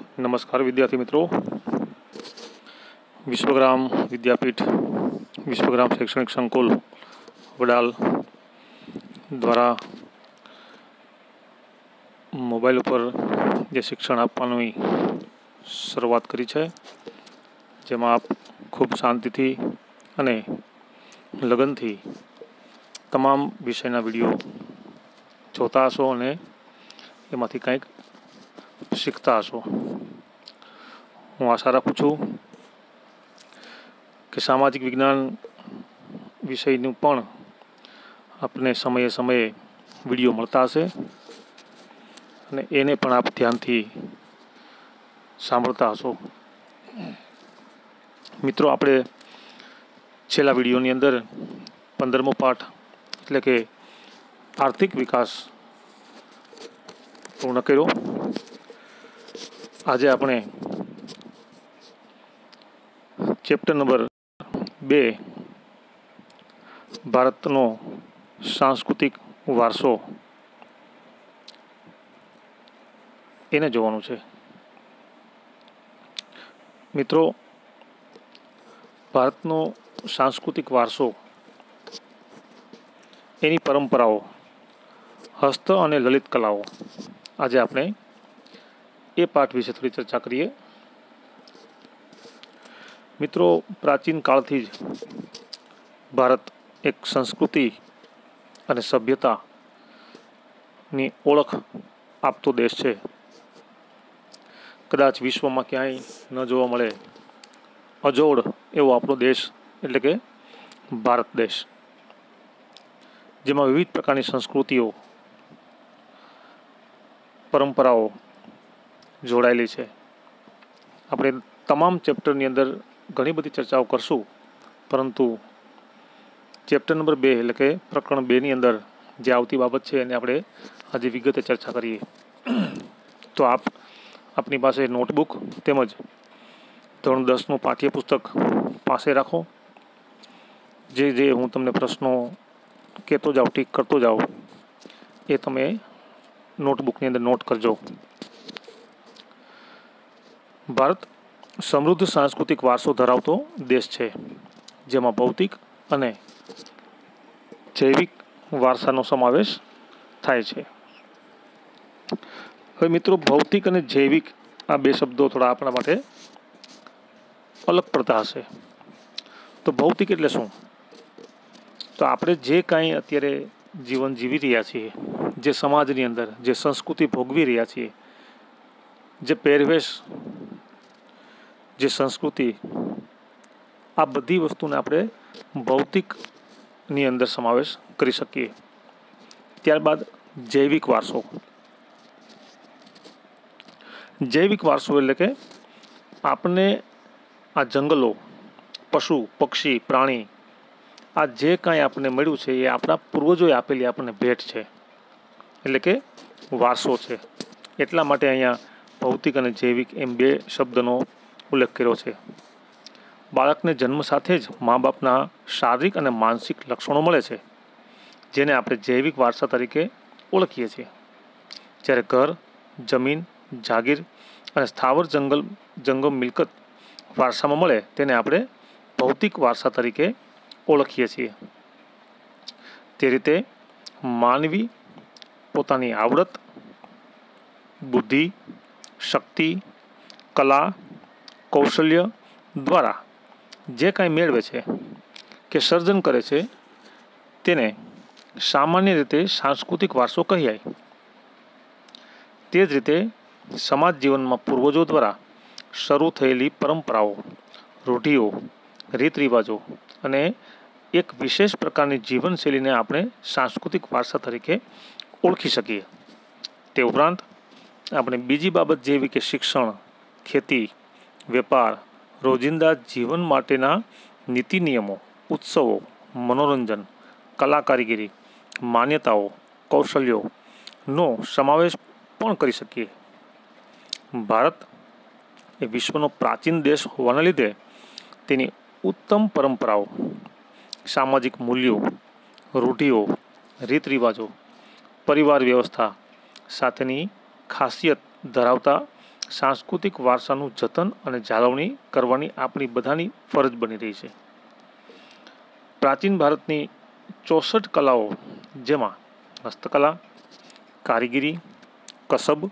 નમસ્કાર વિદ્યાર્થી મિત્રો. વિશ્વગ્રામ વિદ્યાપીઠ, વિશ્વગ્રામ શૈક્ષણિક સંકુલ, વડાલ દ્વારા મોબાઈલ ઉપર જે શિક્ષણ આપવાની શરૂઆત કરી છે, જેમાં આપ ખૂબ શાંતિથી અને લગનથી તમામ વિષયના વીડિયો જોતા હશો અને એમાંથી કંઈક શીખતા હશો હું આશા રાખું છું કે સામાજિક વિજ્ઞાન વિષયનું પણ આપને સમયે સમયે વીડિયો મળતા હશે અને એને પણ આપ ધ્યાનથી સાંભળતા હશો. મિત્રો, આપણે છેલ્લા વિડીયોની અંદર પંદરમો પાઠ એટલે કે આર્થિક વિકાસ પૂર્ણ કર્યો. આજે આપણે ચેપ્ટર નંબર બે, ભારતનો સાંસ્કૃતિક વારસો. એને જોવાનું છે. મિત્રો, ભારતનો સાંસ્કૃતિક વારસો, એની પરંપરાઓ, હસ્ત અને લલિત કલાઓ આજે આપણે એ પાઠ વિશે થોડી ચર્ચા કરીએ. મિત્રો, પ્રાચીન કાળથી જ ભારત એક સંસ્કૃતિ અને સભ્યતાની ઓળખ આપતો દેશ છે. કદાચ વિશ્વમાં ક્યાંય ન જોવા મળે, અજોડ એવો આપણો દેશ, એટલે કે ભારત દેશ, જેમાં વિવિધ પ્રકારની સંસ્કૃતિઓ, પરંપરાઓ જોડાયેલી છે. આપણે તમામ ચેપ્ટરની અંદર ઘણી બધી ચર્ચાઓ કરશું, પરંતુ ચેપ્ટર નંબર બે એટલે કે પ્રકરણ બેની અંદર જે આવતી બાબત છે એને આપણે આજે વિગતે ચર્ચા કરીએ. તો આપ, આપની પાસે નોટબુક તેમજ ધોરણ દસનું પાઠ્યપુસ્તક પાસે રાખો. જે જે હું તમને પ્રશ્નો કહેતો જાઉં ટીક કરતો જાઉં, એ તમે નોટબુકની અંદર નોટ કરજો. ભારત સમૃદ્ધ સાંસ્કૃતિક વારસો ધરાવતો દેશ છે, જેમાં ભૌતિક અને જૈવિક વારસાનો સમાવેશ થાય છે. હવે મિત્રો, ભૌતિક અને જૈવિક આ બે શબ્દો થોડા આપણા માટે અલગ પડતા હશે. તો ભૌતિક એટલે શું? તો આપણે જે કાંઈ અત્યારે જીવન જીવી રહ્યા છીએ, જે સમાજની અંદર, જે સંસ્કૃતિ ભોગવી રહ્યા છીએ, જે પહેરવેશ જે સંસ્કૃતિ આ બધી વસ્તુને આપણે ભૌતિકની અંદર સમાવેશ કરી શકીએ. ત્યારબાદ જૈવિક વારસો. જૈવિક વારસો એટલે કે આપણે આ જંગલો, પશુ, પક્ષી, પ્રાણી, આ જે કાંઈ આપણને મળ્યું છે એ આપણા પૂર્વજોએ આપેલી આપણને ભેટ છે. એટલે કે વારસો છે. એટલા માટે અહીંયા ભૌતિક અને જૈવિક એમ બે શબ્દનો ઉલ્લેખ કર્યો છે. બાળકને જન્મ સાથે જ મા બાપના શારીરિક અને માનસિક લક્ષણો મળે છે, જેને આપણે જૈવિક વારસા તરીકે ઓળખીએ છીએ. જ્યારે ઘર, જમીન, જાગીર અને સ્થાવર જંગલ, જંગમ મિલકત વારસામાં મળે, તેને આપણે ભૌતિક વારસા તરીકે ઓળખીએ છીએ. તે રીતે માનવી પોતાની આવડત, બુદ્ધિ, શક્તિ, કલા કૌશલ્ય દ્વારા જે કાંઈ મેળવે છે કે સર્જન કરે છે, તેને સામાન્ય રીતે સાંસ્કૃતિક વારસો કહેવાય. તે જ રીતે સમાજ જીવનમાં પૂર્વજો દ્વારા શરૂ થયેલી પરંપરાઓ, રૂઢિઓ રીત રિવાજો અને એક વિશેષ પ્રકારની જીવનશૈલીને આપણે સાંસ્કૃતિક વારસા તરીકે ઓળખી શકીએ. તે ઉપરાંત આપણે બીજી બાબત જેવી કે શિક્ષણ, ખેતી વેપાર, રોજિંદા જીવન માટેના નીતિ નિયમો, ઉત્સવો, મનોરંજન, કલા કારીગરી, માન્યતાઓ કૌશલ્યોનો સમાવેશ પણ કરી શકીએ. ભારત એ વિશ્વનો પ્રાચીન દેશ હોવાના લીધે તેની ઉત્તમ પરંપરાઓ, સામાજિક મૂલ્યો, રૂઢિઓ રીત રિવાજો પરિવાર વ્યવસ્થા સાથેની ખાસિયત ધરાવતા સાંસ્કૃતિક વારસાનું જતન અને જાળવણી કરવાની આપણી બધાની ફરજ બની રહી છે. પ્રાચીન ભારતની ચોસઠ કલાઓ, જેમાં હસ્તકલા, કારીગરી, કસબ,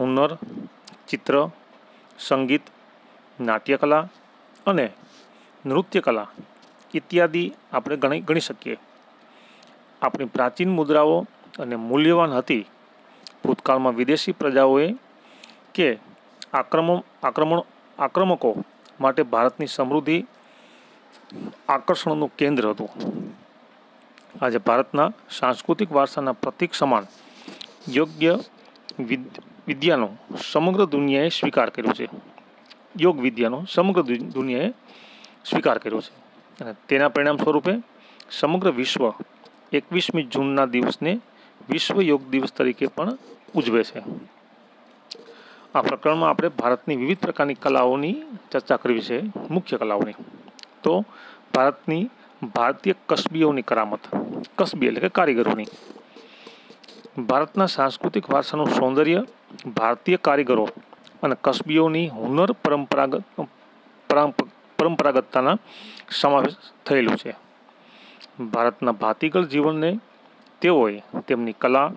હુનર, ચિત્ર, સંગીત, નાટ્યકલા અને નૃત્યકલા ઇત્યાદિ આપણે ગણી ગણી શકીએ. આપણી પ્રાચીન મુદ્રાઓ અને મૂલ્યવાન હતી. ભૂતકાળમાં વિદેશી પ્રજાઓએ કે આક્રમણ આક્રમણ, આક્રમકો માટે ભારતની સમૃદ્ધિ આકર્ષણનું કેન્દ્ર હતું. આજે ભારતના સાંસ્કૃતિક વારસાના પ્રતીક સમાન યોગ્ય વિદ્યાનો સમગ્ર દુનિયાએ સ્વીકાર કર્યો છે. યોગ વિદ્યાનો સમગ્ર દુનિયાએ સ્વીકાર કર્યો છે. અને તેના પરિણામ સ્વરૂપે સમગ્ર વિશ્વ એકવીસમી જૂનના દિવસને વિશ્વ યોગ દિવસ તરીકે પણ ઉજવે છે. આ પ્રકરણમાં આપણે ભારતની વિવિધ પ્રકારની કલાઓની ચર્ચા કરવી છે, મુખ્ય કલાઓની. તો ભારતની ભારતીય કસબીઓની કરામત, કસબી એટલે કે કારીગરોની. ભારતના સાંસ્કૃતિક વારસાનું સૌંદર્ય, ભારતીય કારીગરો અને કસબીઓની હુનર પરંપરાગત પરંપરાગતતાના સમાવેશ થયેલું છે. ભારતના ભાતીગળ જીવનને તેઓએ તેમની કલા,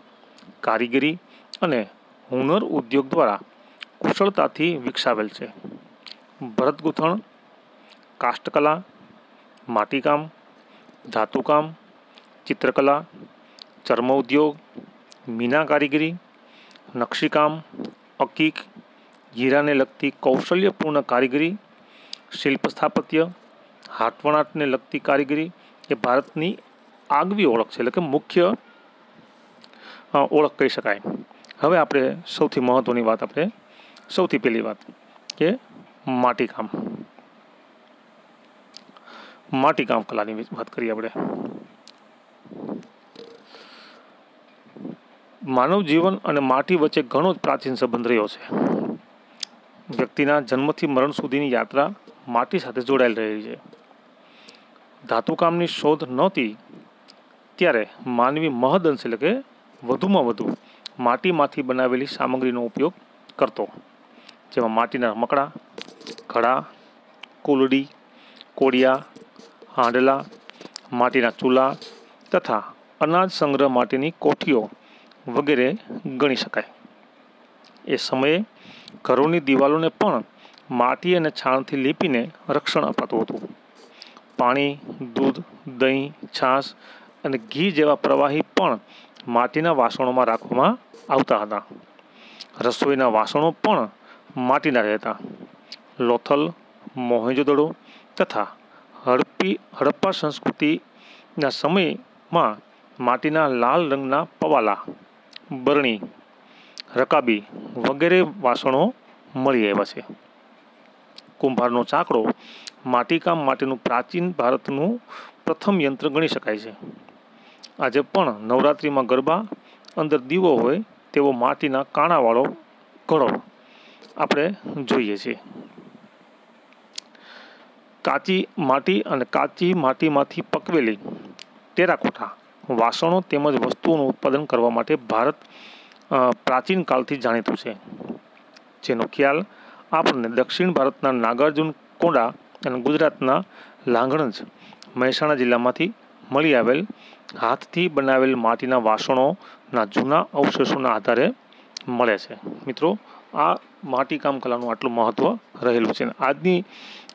કારીગરી અને હુનર ઉદ્યોગ દ્વારા કુશળતાથી વિકસાવેલ છે. ભરતગૂંથણ કાષ્ટકલા, માટીકામ, ધાતુકામ, ચિત્રકલા, ચર્મ ઉદ્યોગ, મીના કારીગરી, નકશીકામ, અકીક, હીરાને લગતી કૌશલ્યપૂર્ણ કારીગરી શિલ્પ સ્થાપત્ય હાથવણાટને લગતી કારીગરી એ ભારતની આગવી ઓળખ છે, એટલે કે મુખ્ય ઓળખ કહી શકાય. હવે આપણે સૌથી મહત્ત્વની વાત આપણે સૌથી પહેલી વાત કે માટીકામ માટીકામ કલાની વાત કરીએ આપણે. માનવ જીવન અને માટી વચ્ચે ઘણો જ પ્રાચીન સંબંધ રહ્યો છે. વ્યક્તિના જન્મથી મરણ સુધીની યાત્રા માટી સાથે જોડાયેલ રહેલી છે. ધાતુકામની શોધ નહોતી ત્યારે માનવી મહદઅંશ એટલે કે વધુમાં વધુ માટીમાંથી બનાવેલી સામગ્રીનો ઉપયોગ કરતો. જેમાં માટીના રમકડા ઘડા, કુલડી કોડિયા હાંડલા, માટીના ચૂલા તથા અનાજ સંગ્રહ માટેની કોઠીઓ વગેરે ગણી શકાય. એ સમયે ઘરોની દિવાલોને પણ માટી અને છાણથી લીપીને રક્ષણ અપાતું હતું. પાણી, દૂધ, દહીં, છાશ અને ઘી જેવા પ્રવાહી પણ માટીના વાસણોમાં રાખવામાં આવતા હતા. રસોઈના વાસણો પણ માટીના રહેતા. લોથલ, મોહેંજોદડો તથા હડપ્પી, હડપ્પા સંસ્કૃતિના સમયમાં માટીના લાલ રંગના પવાલા, બરણી, રકાબી વગેરે વાસણો મળી આવ્યા છે. કુંભારનો ચાકડો માટીકામ માટેનું પ્રાચીન ભારતનું પ્રથમ યંત્ર ગણી શકાય છે. આજે પણ નવરાત્રિમાં ગરબા અંદર દીવો હોય તેવો માટીના કાણાવાળો ઘડો આપણે જોઈએ છીએ. કાચી માટી અને કાચી માટીમાંથી પકવેલી ટેરાકોટા વાસણો તેમજ વસ્તુઓનું ઉત્પાદન કરવા માટે ભારત પ્રાચીન કાળથી જાણીતું છે. જેનો ખ્યાલ આપણને દક્ષિણ ભારતના નાગાર્જુન કોંડા અને ગુજરાતના લાંગણજ, મહેસાણા જિલ્લામાંથી મળી આવેલ હાથથી બનાવેલ માટીના વાસણોના જૂના અવશેષોના આધારે મળે છે. મિત્રો, આ માટીકામ કલાનું આટલું મહત્ત્વ રહેલું છે. આજની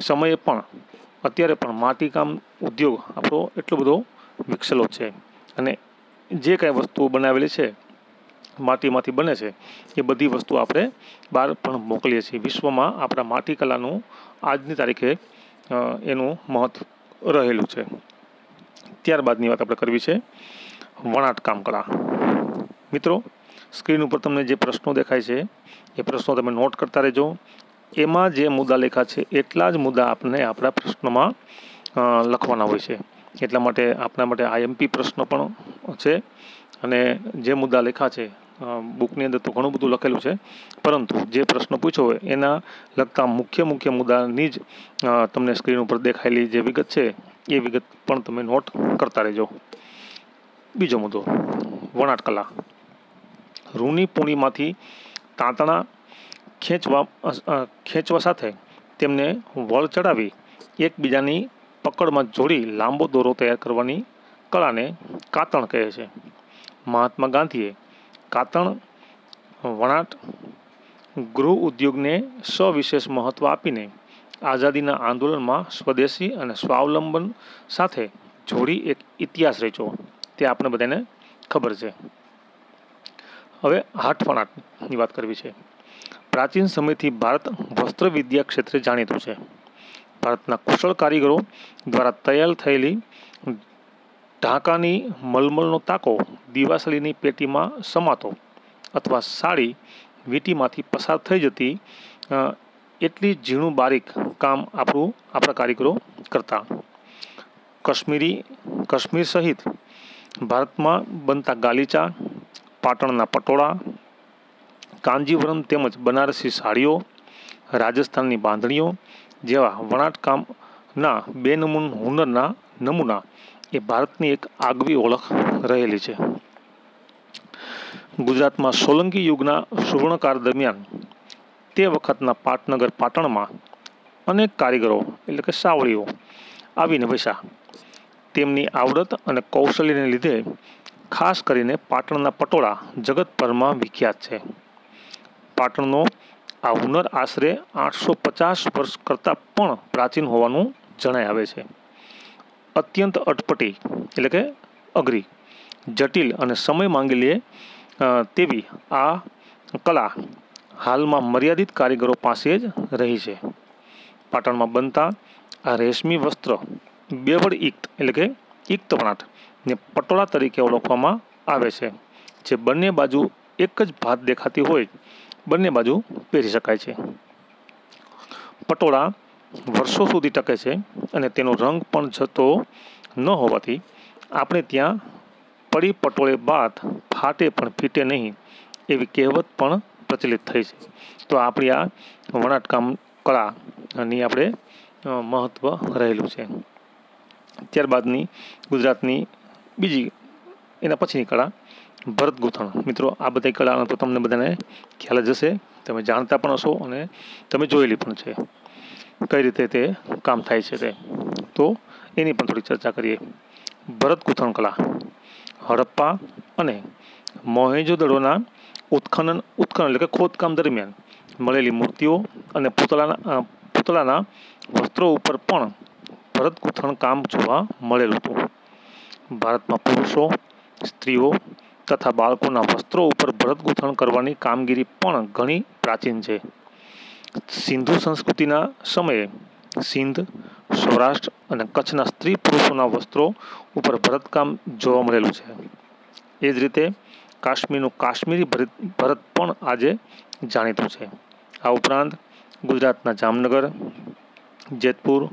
સમયે પણ, અત્યારે પણ માટીકામ ઉદ્યોગ આપણો એટલો બધો વિકસેલો છે. અને જે કાંઈ વસ્તુઓ બનાવેલી છે, માટીમાંથી બને છે, એ બધી વસ્તુ આપણે બહાર પણ મોકલીએ છીએ. વિશ્વમાં આપણા માટી કલાનું આજની તારીખે એનું મહત્વ રહેલું છે. ત્યારબાદની વાત આપણે કરવી છે, વણાટ કામ કલા મિત્રો સ્ક્રીન ઉપર તમને જે પ્રશ્નો દેખાય છે, એ પ્રશ્નો તમે નોટ કરતા રહેજો. એમાં જે મુદ્દા લેખા છે, એટલા જ મુદ્દા આપણે આપણા પ્રશ્નોમાં લખવાના હોય છે. એટલા માટે આપણા માટે આઈએમપી પ્રશ્ન પણ છે અને જે મુદ્દા લેખા છે બુકની અંદર તો ઘણું બધું લખેલું છે. પરંતુ જે પ્રશ્ન પૂછ્યો હોય, એના લગતા મુખ્ય મુખ્ય મુદ્દાની જ તમને સ્ક્રીન ઉપર દેખાયેલી જે વિગત છે, એ વિગત પણ તમે નોટ કરતા રહેજો. બીજો મુદ્દો, વણાટ કલા. રૂની પૂણીમાંથી તાંતણા ખેંચવા ખેંચવા સાથે તેમને વળ ચડાવી એકબીજાની પકડમાં જોડી લાંબો દોરો તૈયાર કરવાની કળાને કાતણ કહે છે. મહાત્મા ગાંધીએ કાતણ, વણાટ, ગૃહ ઉદ્યોગને સવિશેષ મહત્ત્વ આપીને આઝાદીના આંદોલનમાં સ્વદેશી અને સ્વાવલંબન સાથે જોડી એક ઇતિહાસ રચ્યો. તે આપણે બધાને ખબર છે. હવે હાથ વણાટની વાત કરવી છે. પ્રાચીન સમયથી ભારત વસ્ત્રવિદ્યા ક્ષેત્રે જાણીતું છે. ભારતના કુશળ કારીગરો દ્વારા તૈયાર થયેલી ઢાંકાની મલમલનો તાકો દિવાસળીની પેટીમાં સમાતો અથવા સાડી વીંટીમાંથી પસાર થઈ જતી એટલી ઝીણું બારીક કામ આપણું, આપણા કારીગરો કરતા. કશ્મીરી, કાશ્મીર સહિત ભારતમાં બનતા ગાલીચા પાટણના પટોળા કાંજીવરમ તેમજ બનારસી સાડીઓ, રાજસ્થાનની બાંધણીઓ જેવા વણાટકામના બેનમૂન હુનરના નમૂના એ ભારતની એક આગવી ઓળખ રહેલી છે. ગુજરાતમાં સોલંકી યુગના સુવર્ણકાળ દરમિયાન તે વખતના પાટનગર પાટણમાં અનેક કારીગરો, એટલે કે સાવળીઓ આવીને વસ્યા. તેમની આવડત અને કૌશલ્યને લીધે ખાસ કરીને પાટણના પટોળા જગતભરમાં વિખ્યાત છે. પાટણનો આ હુનર આશરે આઠસો પચાસ વર્ષ કરતાં પણ પ્રાચીન હોવાનું જણાય આવે છે. અત્યંત અટપટી, એટલે કે અઘરી, જટિલ અને સમય માંગી લે તેવી આ કલા હાલમાં મર્યાદિત કારીગરો પાસે જ રહી છે. પાટણમાં બનતા આ રેશમી વસ્ત્ર બેવડ ઇક્ત એટલે કે ઇક્ત વણાટ ને પટોળા તરીકે ઓળખવામાં આવે છે. જે બંને બાજુ એક જ ભાત દેખાતી હોય, બંને બાજુ પહેરી શકાય છે. પટોળા વર્ષો સુધી ટકે છે અને તેનો રંગ પણ જતો ન હોવાથી આપણે ત્યાં પડી પટોળે બાદ ફાટે પણ ફીટે નહીં એવી કહેવત પણ પ્રચલિત થઈ છે. તો આપણી આ વણાટકામ કળાની આપણે મહત્ત્વ રહેલું છે. ત્યારબાદની ગુજરાતની બીજી એના પછીની કળા, ભરત ગૂંથણ. મિત્રો, આ બધી કળાનો તો તમને બધાને ખ્યાલ જ હશે. તમે જાણતા પણ હશો અને તમે જોયેલી પણ છે. કઈ રીતે તે કામ થાય છે તે? તો એની પણ થોડી ચર્ચા કરીએ. ભરત ગૂંથણ કળા હડપ્પા અને મોહેજોદડોના ઉત્ખનન ઉત્ખનન એટલે કે ખોદકામ દરમિયાન મળેલી મૂર્તિઓ અને પૂતળાના પૂતળાના વસ્ત્રો ઉપર પણ ભરત ગૂંથણ કામ જોવા મળેલું હતું. ભારતમાં પુરુષો, સ્ત્રીઓ તથા બાળકોના વસ્ત્રો ઉપર ભરતગૂંથણ કરવાની કામગીરી પણ ઘણી પ્રાચીન છે. સિંધુ સંસ્કૃતિના સમયે સિંધ, સૌરાષ્ટ્ર અને કચ્છના સ્ત્રી પુરુષોના વસ્ત્રો ઉપર ભરતકામ જોવા મળેલું છે. એ જ રીતે કાશ્મીરનું કાશ્મીરી ભરત ભરત પણ આજે જાણીતું છે. આ ઉપરાંત ગુજરાતના જામનગર, જેતપુર,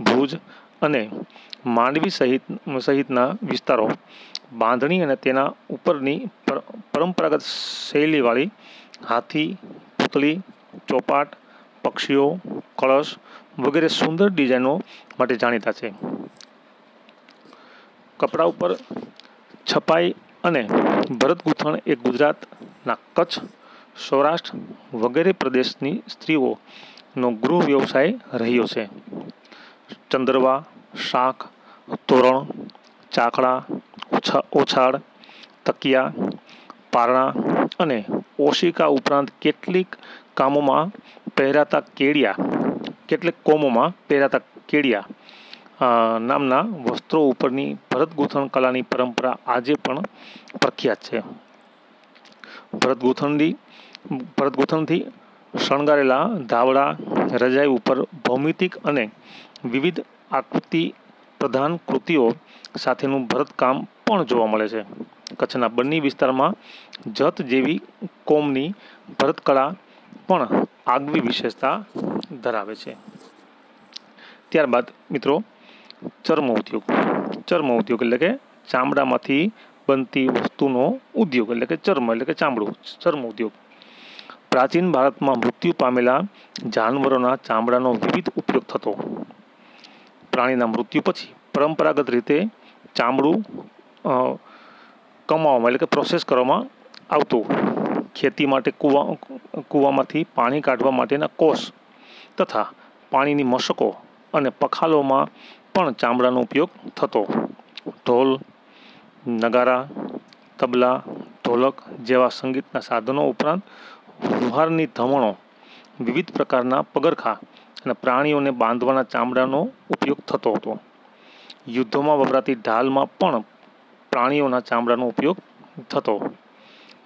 ભુજ અને માંડવી સહિત, સહિતના વિસ્તારો બાંધણી અને તેના ઉપરની પરંપરાગત શૈલીવાળી હાથી, પૂતળી, ચોપાટ, પક્ષીઓ, કળશ વગેરે સુંદર ડિઝાઇનો માટે જાણીતા છે. કપડા ઉપર છપાઈ અને ભરત ગૂંથણ એ ગુજરાતના કચ્છ, સૌરાષ્ટ્ર વગેરે પ્રદેશની સ્ત્રીઓનો ગૃહ વ્યવસાય રહ્યો છે. ચંદરવા, શાક, તોરણ ચાકડા ઓછાળ, તકિયા, પારણા અને ઓશિકા ઉપરાંત કેટલીક કામોમાં પહેરાતા કેડિયા કેટલીક કોમોમાં પહેરાતા કેડિયા નામના વસ્ત્રો ઉપરની ભરતગૂંથણ કલાની પરંપરા આજે પણ પ્રખ્યાત છે. ભરતગૂંથણની ભરતગૂંથણથી શણગારેલા ધાવડા, રજાઈ ઉપર ભૌમિતિક અને વિવિધ આકૃતિ પ્રધાન કૃતિઓ સાથેનું ભરતકામ પણ જોવા મળે છે. કચ્છના બન્ની વિસ્તારમાં જત જેવી કોમની ભરતકળા પણ આગવી વિશેષતા ધરાવે છે. ત્યારબાદ મિત્રો, ચર્મ ઉદ્યોગ. ચર્મ ઉદ્યોગ એટલે કે ચામડામાંથી બનતી વસ્તુનો ઉદ્યોગ એટલે કે ચર્મ એટલે કે ચામડું, ચર્મ ઉદ્યોગ. પ્રાચીન ભારતમાં મૃત્યુ પામેલા જાનવરોના ચામડાનો વિવિધ ઉપયોગ થતો. પ્રાણીના મૃત્યુ પછી પરંપરાગત રીતે ચામડું કમાવામાં એટલે કે પ્રોસેસ કરવામાં આવતું. ખેતી માટે કૂવા, કૂવામાંથી પાણી કાઢવા માટેના કોષ તથા પાણીની મશકો અને પખાલોમાં પણ ચામડાનો ઉપયોગ થતો. ઢોલ, નગારા, તબલા, ઢોલક જેવા સંગીતના સાધનો ઉપરાંત લુહારની ધમણો વિવિધ પ્રકારના પગરખા અને પ્રાણીઓને બાંધવાના ચામડાનો ઉપયોગ થતો હતો. યુદ્ધોમાં વપરાતી ઢાલમાં પણ પ્રાણીઓના ચામડાનો ઉપયોગ થતો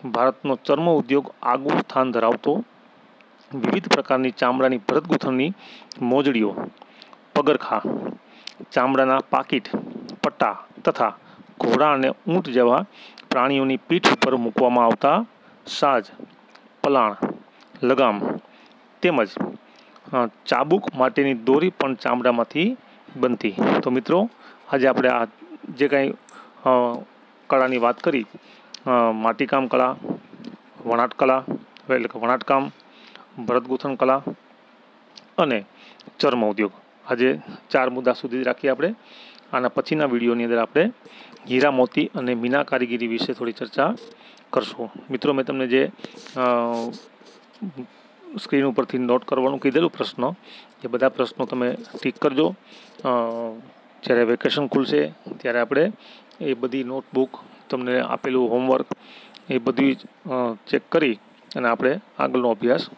ભારતનો ચર્મ ઉદ્યોગ આગવું સ્થાન ધરાવતો વિવિધ પ્રકારની ચામડાની ભરતગૂંથણની મોજડીઓ, પગરખા, ચામડાના પાકીટ, પટ્ટા તથા ઘોડા અને ઊંટ જેવા પ્રાણીઓની પીઠ ઉપર મૂકવામાં આવતા સાજ, પલાણ, લગામ તેમજ ચાબુક માટેની દોરી પણ ચામડામાંથી બનતી. તો મિત્રો, આજે આપણે આ જે કાંઈ કળાની વાત કરી માટીકામ કળા, વણાટ કળા, એટલે કે વણાટકામ ભરતગૂંથણ કલા અને ચર્મ ઉદ્યોગ. આજે ચાર મુદ્દા સુધી રાખીએ આપણે. આના પછીના વિડીયોની અંદર આપણે હીરા મોતી અને મીના કારીગીરી વિશે થોડી ચર્ચા કરશું. મિત્રો, મેં તમને જે સ્ક્રીન ઉપરથી નોટ કરવાનું કીધેલું પ્રશ્નો. એ બધા પ્રશ્નો તમે ઠીક કરજો. જ્યારે વેકેશન ખુલશે, ત્યારે આપણે એ બધી નોટબુક તમને આપેલું હોમવર્ક એ બધી ચેક કરી અને આપણે આગળનો અભ્યાસ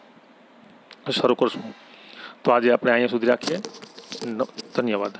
શરૂ કરશું. તો આજે આપણે અહીંયા સુધી રાખીએ. ધન્યવાદ.